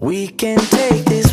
We can take this